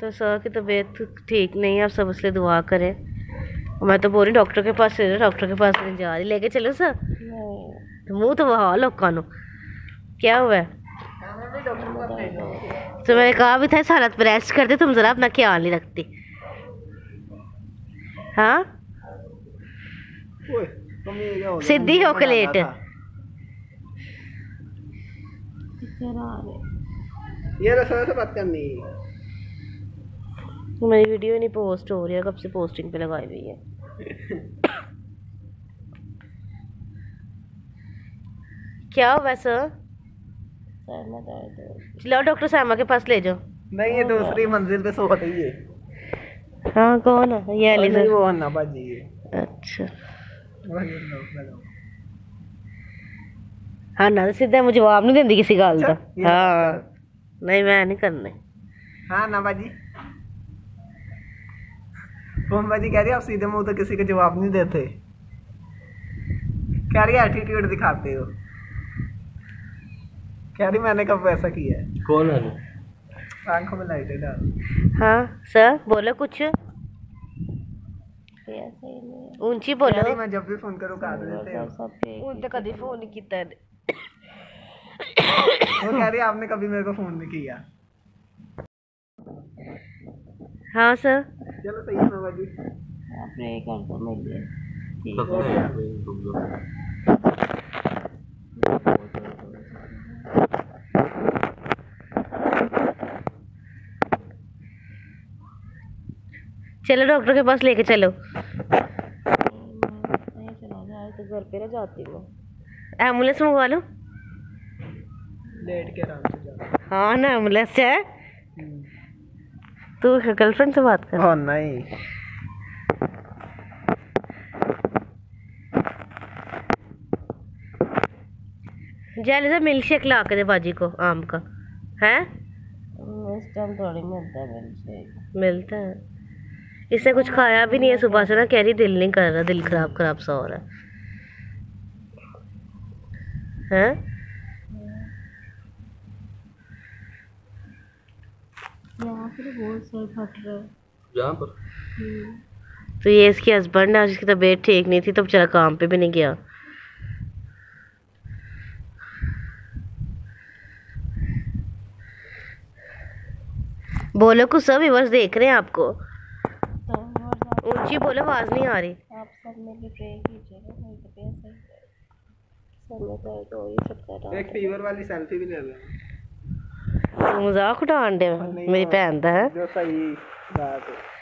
तो सर की तबीयत ठीक नहीं है आप सब इसलिए दुआ करें। मैं तो बोल रही डॉक्टर के पास डॉक्टर के पास नहीं जा रही लेके चलो सर। मुँह तो वहा लोगों ਨੂੰ क्या हुआ? है तो मैंने कहा भी था इस हालत पर रेस्ट करते तुम जरा अपना ख्याल नहीं रखती। हाँ? हो? सीधी होके लेट। ये रसोई से बात करनी मेरी वीडियो नहीं पोस्ट हो रही है कब से पोस्टिंग पे लगाई हुई है। क्या हुआ सर चलो डॉक्टर सामा के पास ले जाओ। नहीं ये दूसरी मंजिल पे सो रही है। हाँ कौन है? ये नहीं एलिजा वो अन्ना बाजी है। अच्छा। हाँ ना सीधा मुझे जवाब नहीं देती किसी गल का अच्छा, हाँ। नहीं मैं नहीं करने। हाँ ना बाजी तो मम्मा जी कह रही है आप सीधे मुँह तो किसी का जवाब नहीं देते। कह रही एटीट्यूड दिखाते हो। कह रही मैंने कब ऐसा किया कौन है? आँखों में लाइट डाल हाँ सर बोलो कुछ। ऊँची बोलो। मैं जब भी फ़ोन करूँ काट देते हो। उन तो कभी फ़ोन नहीं किया वो कह रही आपने कभी मेरे को फ़ोन नहीं किया। हाँ सर। चलो सही है ना बाजी चलो डॉक्टर के पास लेके चलो। घर पे जाती हूँ। एंबुलेंस मंगवा लो। लेट के आराम से जाओ हाँ ना एंबुलेंस है। तू गर्लफ्रेंड से बात कर। ओ नहीं। जैल से मिल्क शेक ला के दे बाजी को आम का। है? इस टाइम थोड़ी मिलता है मिल्क शेक मिलता है। इसने कुछ खाया भी नहीं है सुबह से ना कह रही दिल नहीं कर रहा दिल खराब खराब सा हो रहा है। हैं? यहाँ पर? तो ये इसकी हस्बैंड है आज इसकी तबीयत ठीक नहीं थी तो बेचारा काम पे भी नहीं गया। बोलो कुछ सब व्यूअर्स देख रहे हैं आपको? ऊँची बोलो आवाज़ नहीं आ रही। आप सब मेरी प्रे कीजिएगा मेरी तबीयत सही हो। चक्कर आ एक फीवर वाली सेल्फी भी ले लो। मज़ाक उठान दे मेरी भैन दा है जो सही बात है